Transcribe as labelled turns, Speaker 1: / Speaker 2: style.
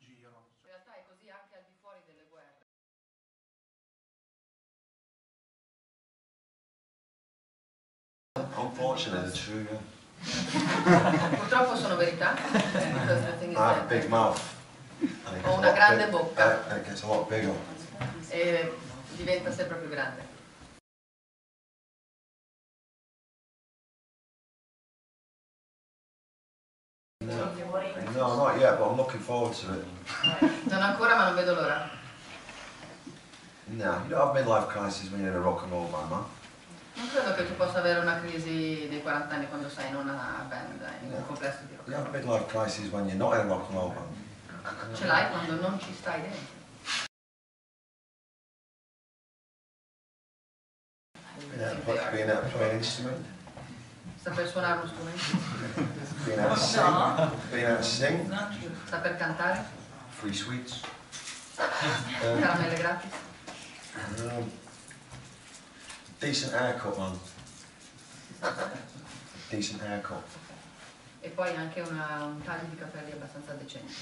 Speaker 1: giro. In realtà è
Speaker 2: così anche al di fuori delle guerre.
Speaker 1: Unfortunately, true. Purtroppo
Speaker 2: sono
Speaker 1: verità. Eh, ah, ha
Speaker 2: have
Speaker 1: big mouth.
Speaker 2: Ho
Speaker 1: una
Speaker 2: grande bocca.
Speaker 1: Eh, eh,
Speaker 2: e diventa sempre più grande.
Speaker 1: No, no, not yet, but I'm looking forward to it.
Speaker 2: Non ancora, ma non vedo l'ora.
Speaker 1: No, you don't have midlife crisis when you're in a rock and roll band, man.
Speaker 2: Non credo che tu possa avere una crisi dei 40 anni quando sei in una band, in un
Speaker 1: No.
Speaker 2: complesso di rock.
Speaker 1: You have midlife crisis when you're not in a rock and roll band.
Speaker 2: Ce l'hai quando non ci stai dentro.
Speaker 1: Being play, being to play an instrument,
Speaker 2: Saper suonare uno strumento,
Speaker 1: to sing, to sing,
Speaker 2: saper cantare,
Speaker 1: free sweets. Um,
Speaker 2: caramelle gratis.
Speaker 1: um, decent haircut, man. Decent haircut.
Speaker 2: E poi anche una- un taglio di capelli abbastanza decente.